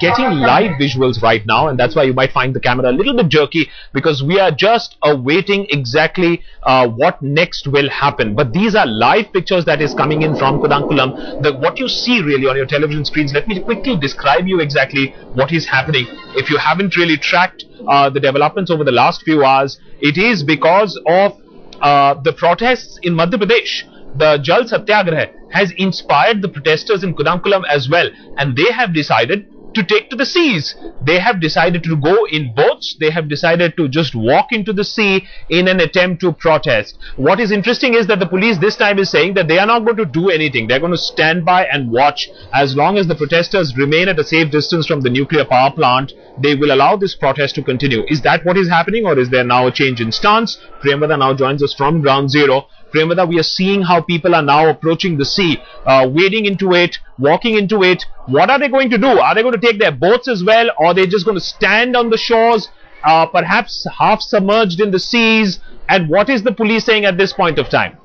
getting live visuals right now and that's why you might find the camera a little bit jerky because we are just awaiting exactly uh, what next will happen. But these are live pictures that is coming in from Kudankulam. The what you see really on your television screens let me quickly describe you exactly what is happening. If you haven't really tracked uh, the developments over the last few hours it is because of uh, the protests in Madhya Pradesh. The Jal Satyagraha has inspired the protesters in Kudankulam as well and they have decided to take to the seas. They have decided to go in boats. They have decided to just walk into the sea in an attempt to protest. What is interesting is that the police this time is saying that they are not going to do anything. They're going to stand by and watch as long as the protesters remain at a safe distance from the nuclear power plant. They will allow this protest to continue. Is that what is happening or is there now a change in stance? Priyamvada now joins us from ground zero. Priyamvada, we are seeing how people are now approaching the sea, uh, wading into it, walking into it. What are they going to do? Are they going to take their boats as well, or are they just going to stand on the shores, uh, perhaps half submerged in the seas? And what is the police saying at this point of time?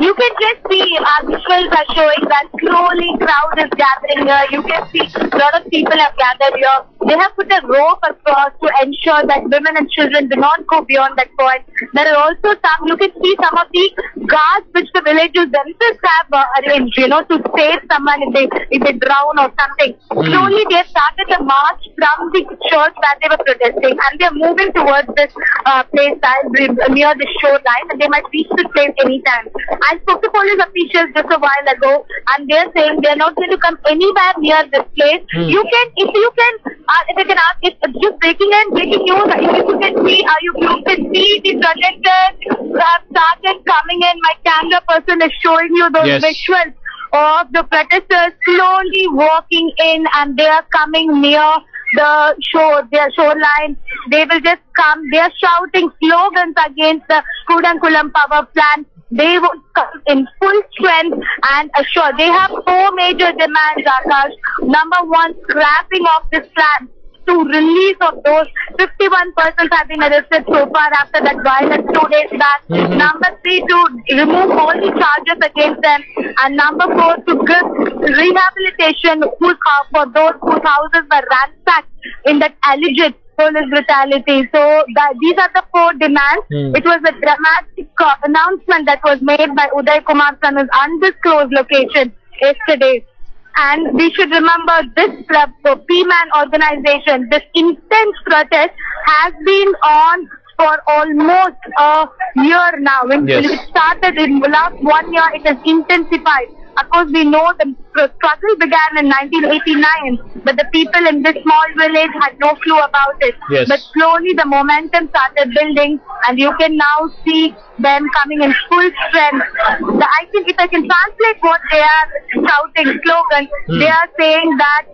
You can just see our visuals are showing that slowly crowd is gathering here. You can see a lot of people have gathered here. They have put a rope across to ensure that women and children do not go beyond that point. There are also some, you can see some of the guards which the villagers themselves have uh, arranged, you know, to save someone if they, if they drown or something. Slowly they have started the march from the shores where they were protesting and they are moving towards this uh, place is near the shoreline and they might reach this place anytime. I spoke to police officials just a while ago and they're saying they're not going to come anywhere near this place. You can, if you can, uh, if I can ask, it's just breaking in, breaking news, if you can see, uh, you, you can see the projectors have started coming in. My camera person is showing you those Yes. visuals of the protesters slowly walking in and they are coming near the shore, their shoreline. They will just come. They are shouting slogans against the Kudankulam power plant. They will come in full strength and assure. They have four major demands, Akash. Number one, scrapping of this plant to release of those 51 persons have been arrested so far after that violence two days back. Number three, to remove all the charges against them. And number four, to give rehabilitation for those whose houses were ransacked in that alleged police brutality. So that, these are the four demands. Hmm. It was a dramatic uh, announcement that was made by Udayakumar from his undisclosed location yesterday. And we should remember this PMANE organization, this intense protest has been on for almost a year now. When Yes. it started in last one year, it has intensified. Of course, we know the pr- struggle began in 1989, but the people in this small village had no clue about it. Yes. But slowly the momentum started building, and you can now see them coming in full strength. The, I think if I can translate what they are shouting slogans, Hmm. they are saying that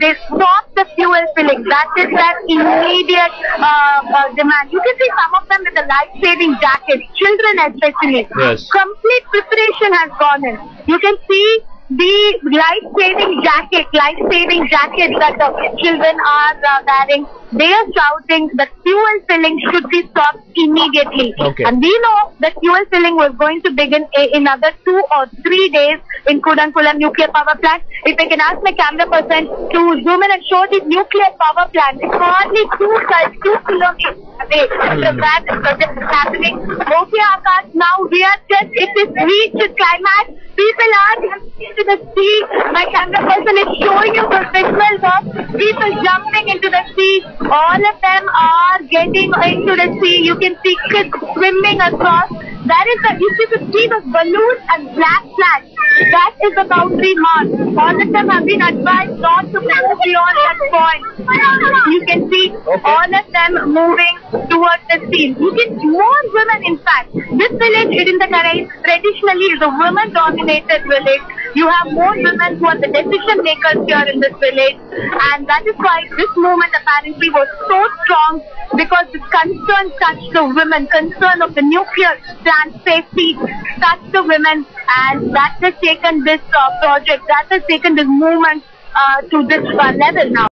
they stop the fuel filling. That is their immediate uh, uh, demand. You can see some of them with the life-saving jackets, children especially. Yes. Complete preparation has gone in. You can see the life-saving jacket, life-saving jackets that the children are uh, wearing. They are shouting that fuel filling should be stopped immediately. Okay. And we know that fuel filling was going to begin i- in another two or three days in Kudankulam nuclear power plant. If I can ask my camera person to zoom in and show the nuclear power plant, it's hardly two, two kilometers away from the project is happening. Okay, Akash, now we are just, it is reached its climax. People are jumping into the sea. My camera person is showing you the visuals of people jumping into the sea. All of them are getting into the sea. You can see kids swimming across. That is the, you see the see the balloons and black flags. That is the boundary mark. All of them have been advised not to move beyond that point. You can see all of them moving towards the sea. You can more women in fact. This village Idianthakarai traditionally is a women dominated village. You have more women who are the decision makers here in this village and that is why this movement apparently was so strong because the concern touched the women, concern of the nuclear plant safety touched the women and that has taken this uh, project, that has taken this movement uh, to this uh, level now.